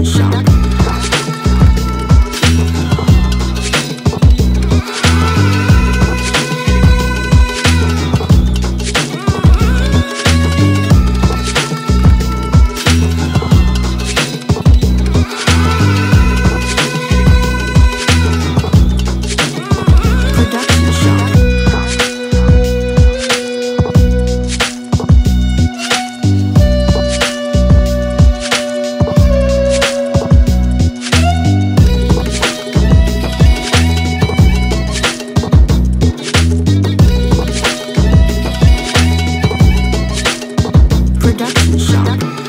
Production Duck Shop.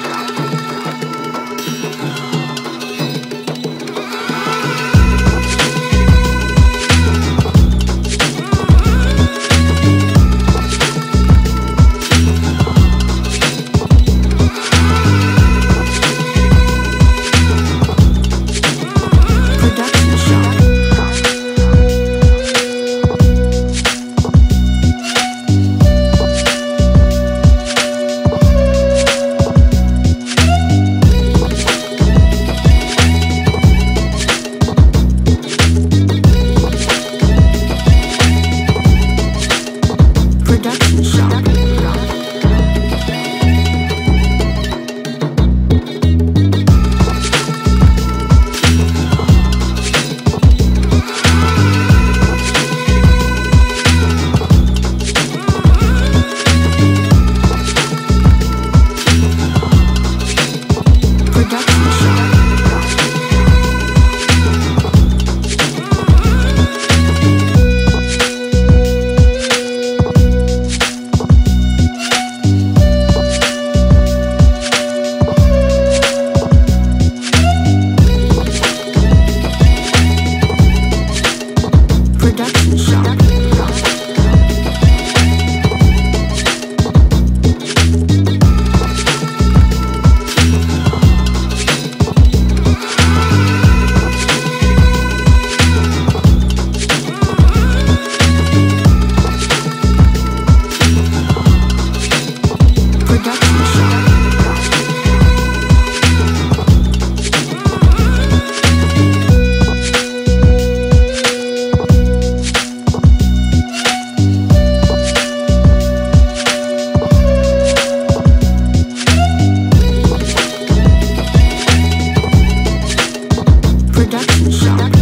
Shout.